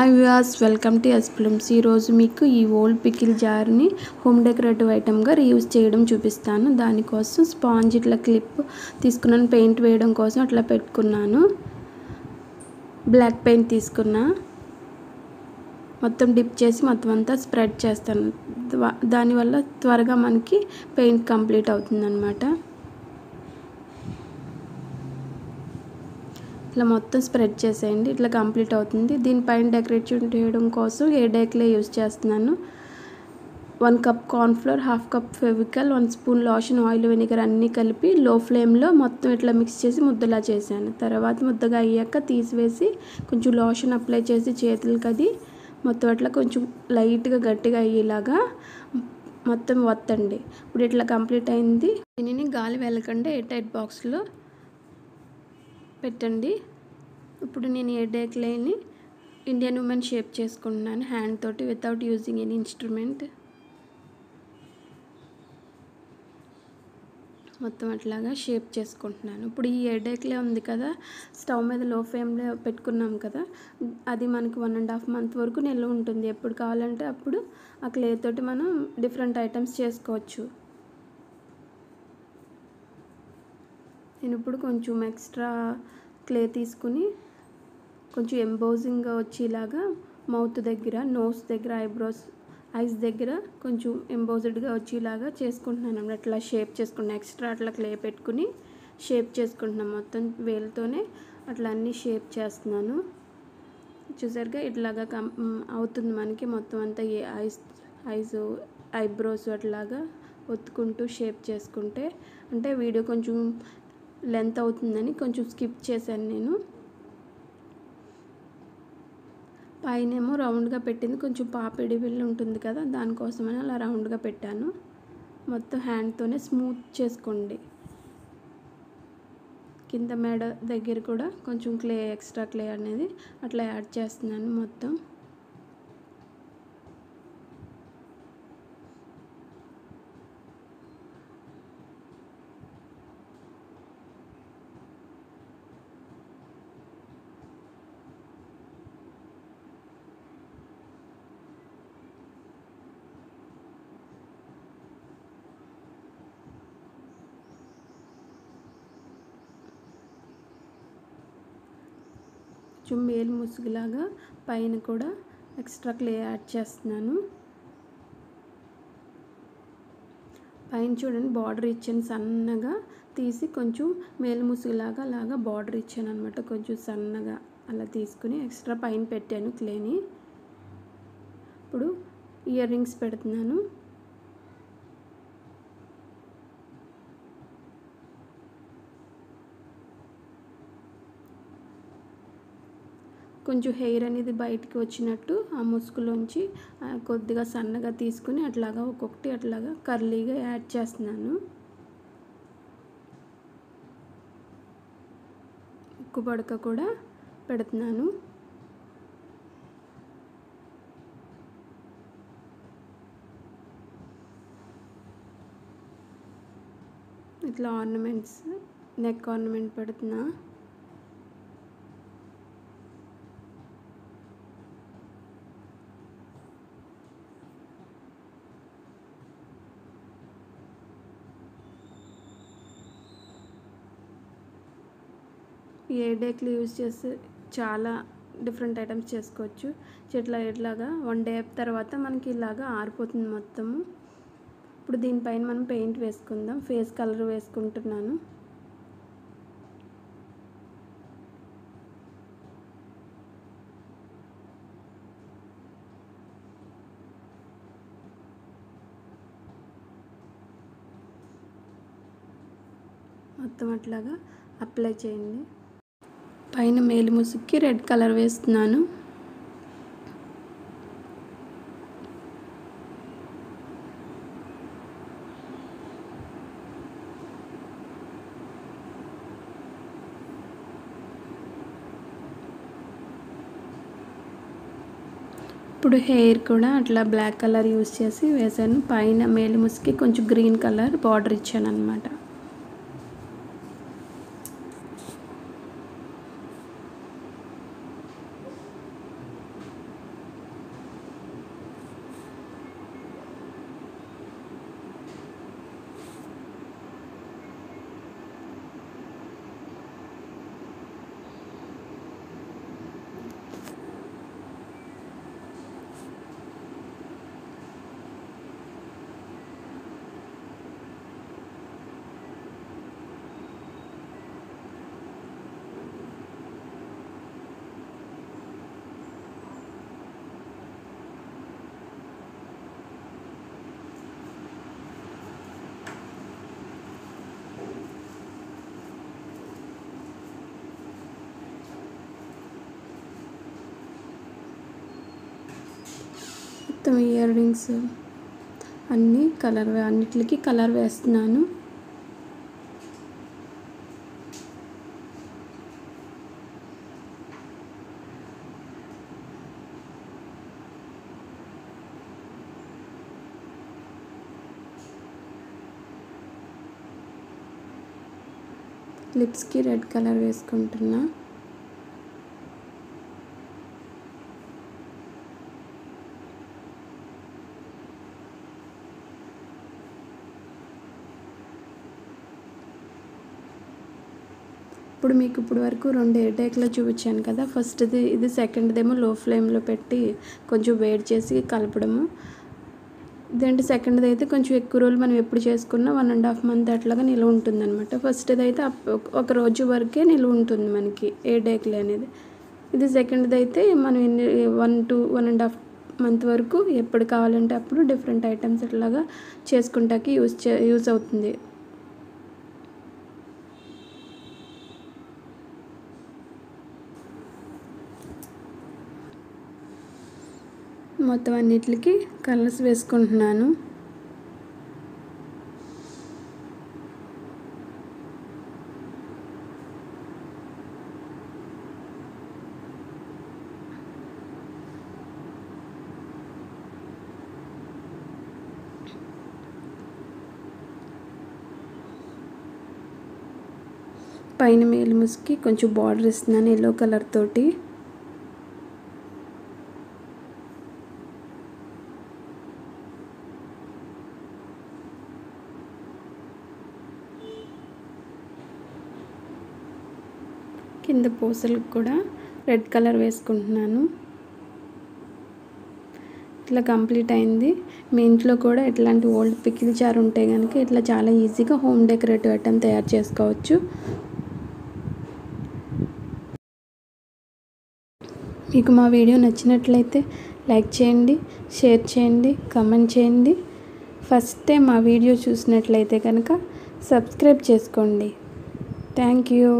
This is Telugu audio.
Hi views welcome to S ఈరోజు మీకు ఈ ఓల్డ్ పికిల్ జార్ని హోమ్ డెకరేటివ్ ఐటమ్గా రీయూజ్ చేయడం చూపిస్తాను. దానికోసం స్పాంజ్ ఇట్లా క్లిప్ తీసుకున్నాను. పెయింట్ వేయడం కోసం అట్లా పెట్టుకున్నాను. బ్లాక్ పెయింట్ తీసుకున్నా. మొత్తం డిప్ చేసి మొత్తం అంతా స్ప్రెడ్ చేస్తాను. దానివల్ల త్వరగా మనకి పెయింట్ కంప్లీట్ అవుతుందన్నమాట. ఇట్లా మొత్తం స్ప్రెడ్ చేసేయండి. ఇట్లా కంప్లీట్ అవుతుంది. దీనిపైన డెకరేషన్ చేయడం కోసం ఏ డేక్లే యూజ్ చేస్తున్నాను. One cup cornflour half cup Fevicol one spoon lotion oil vinegar అన్నీ కలిపి లో ఫ్లేమ్లో మొత్తం ఇట్లా మిక్స్ చేసి ముద్దలా చేశాను. తర్వాత ముద్దగా అయ్యాక తీసివేసి కొంచెం లోషన్ అప్లై చేసి చేతులకి అది మొత్తం అట్లా కొంచెం లైట్గా గట్టిగా అయ్యేలాగా మొత్తం వత్తండి. ఇప్పుడు ఇట్లా కంప్లీట్ అయింది. దీనిని గాలి వెళ్ళకుండా ఎయిర్ టైట్ బాక్స్లో పెట్టండి. ఇప్పుడు నేను ఏ డేక్లైని ఇండియన్ ఉమెన్ షేప్ చేసుకుంటున్నాను. హ్యాండ్ తోటి వితౌట్ యూజింగ్ ఎనీ ఇన్స్ట్రుమెంట్ మొత్తం అట్లాగా షేప్ చేసుకుంటున్నాను. ఇప్పుడు ఈ ఎడేక్లే ఉంది కదా స్టవ్ మీద లో ఫ్లేమ్లో పెట్టుకున్నాం కదా అది మనకి వన్ అండ్ హాఫ్ మంత్ వరకు నిల్వ ఉంటుంది. ఎప్పుడు కావాలంటే అప్పుడు ఆ క్లే తోటి మనం డిఫరెంట్ ఐటమ్స్ చేసుకోవచ్చు. నేను ఇప్పుడు కొంచెం ఎక్స్ట్రా క్లే తీసుకుని కొంచెం ఎంబోజింగ్గా వచ్చేలాగా మౌత్ దగ్గర నోస్ దగ్గర ఐబ్రోస్ ఐస్ దగ్గర కొంచెం ఎంబోజ్డ్గా వచ్చేలాగా చేసుకుంటున్నాను అన్నమాట. అట్లా షేప్ చేసుకున్నాను ఎక్స్ట్రా అట్లా క్లే పెట్టుకుని షేప్ చేసుకుంటున్నాను మొత్తం వేలుతోనే. అట్లా అన్నీ షేప్ చేస్తున్నాను. చూసారుగా ఇట్లాగా కం అవుతుంది మనకి మొత్తం అంతా ఏ ఐస్ ఐస్ ఐబ్రోస్ అట్లాగా ఒత్తుకుంటూ షేప్ చేసుకుంటే. అంటే వీడియో కొంచెం లెంత్ అవుతుందని కొంచెం స్కిప్ చేశాను నేను. పైనేమో రౌండ్గా పెట్టింది. కొంచెం పాపిడి బిల్లు ఉంటుంది కదా దానికోసమని అలా రౌండ్గా పెట్టాను. మొత్తం హ్యాండ్తోనే స్మూత్ చేసుకోండి. కింద మెడ దగ్గర కూడా కొంచెం క్లే ఎక్స్ట్రా క్లే అనేది అట్లా యాడ్ చేస్తున్నాను మొత్తం. కొంచెం మేలు ముసుగులాగా పైన కూడా ఎక్స్ట్రా క్లే యాడ్ చేస్తున్నాను. పైన చూడండి బార్డర్ ఇచ్చాను సన్నగా తీసి కొంచెం మేలు ముసుగులాగా అలాగా బార్డర్ ఇచ్చాను అనమాట కొంచెం సన్నగా అలా తీసుకుని ఎక్స్ట్రా పైన పెట్టాను క్లేని. ఇప్పుడు ఇయర్ రింగ్స్ పెడుతున్నాను. కొంచెం హెయిర్ అనేది బయటికి వచ్చినట్టు ఆ ముసుగులోంచి కొద్దిగా సన్నగా తీసుకుని అట్లాగా ఒక్కొక్కటి అట్లాగా కర్లీగా యాడ్ చేస్తున్నాను. ఉక్కు పడక కూడా పెడుతున్నాను. ఇట్లా ఆర్నమెంట్స్ నెక్ ఆర్నమెంట్ పెడుతున్నా. ఏ ఎయిర్ యూజ్ చేస్తే చాలా డిఫరెంట్ ఐటమ్స్ చేసుకోవచ్చు. చెట్ల ఎట్లాగా వన్ డే తర్వాత మనకి ఇలాగా ఆరిపోతుంది మొత్తము. ఇప్పుడు దీనిపైన మనం పెయింట్ వేసుకుందాం. ఫేస్ కలర్ వేసుకుంటున్నాను. మొత్తం అట్లాగా అప్లై చేయండి. పైన మేలు ముసుక్కి రెడ్ కలర్ వేస్తున్నాను. ఇప్పుడు హెయిర్ కూడా అట్లా బ్లాక్ కలర్ యూస్ చేసి వేసాను. పైన మేలు ముసుకి కొంచెం గ్రీన్ కలర్ బార్డర్ ఇచ్చాను అనమాట మొత్తం ఇయర్ రింగ్స్. అన్నీ కలర్ అన్నిటికి కలర్ వేస్తున్నాను. లిప్స్కి రెడ్ కలర్ వేసుకుంటున్నా. ఇప్పుడు మీకు ఇప్పుడు వరకు రెండు ఏటేక్లో చూపించాను కదా. ఫస్ట్ది ఇది సెకండ్దేమో లో ఫ్లేమ్లో పెట్టి కొంచెం వేడి చేసి కలపడము. ఇదేంటి సెకండ్ది అయితే కొంచెం ఎక్కువ రోజులు మనం ఎప్పుడు చేసుకున్నా వన్ అండ్ హాఫ్ మంత్ అట్లాగా నిల్వ ఉంటుంది అనమాట ఫస్ట్ది అయితే ఒక రోజు వరకే నిల్వ ఉంటుంది మనకి ఏ అనేది. ఇది సెకండ్ది అయితే మనం ఎన్ని one two one and half month వరకు ఎప్పుడు కావాలంటే అప్పుడు డిఫరెంట్ ఐటమ్స్ ఇట్లాగా చేసుకుంటాకి యూజ్ చే యూజ్ అవుతుంది. మొత్తం అన్నిటికి కలర్స్ వేసుకుంటున్నాను. పైన మేలు ముసుకి కొంచెం బార్డర్ ఇస్తున్నాను ఎల్లో కలర్ తోటి. కింద పూసలకు కూడా రెడ్ కలర్ వేసుకుంటున్నాను. ఇట్లా కంప్లీట్ అయింది. మీ ఇంట్లో కూడా ఇట్లాంటి ఓల్డ్ పికిల్ చారు ఉంటే కనుక ఇట్లా చాలా ఈజీగా హోమ్ డెకరేటివ్ ఐటమ్ తయారు చేసుకోవచ్చు. మీకు మా వీడియో నచ్చినట్లయితే లైక్ చేయండి షేర్ చేయండి కమెంట్ చేయండి. ఫస్ట్ టైం మా వీడియో చూసినట్లయితే కనుక సబ్స్క్రైబ్ చేసుకోండి. Thank you.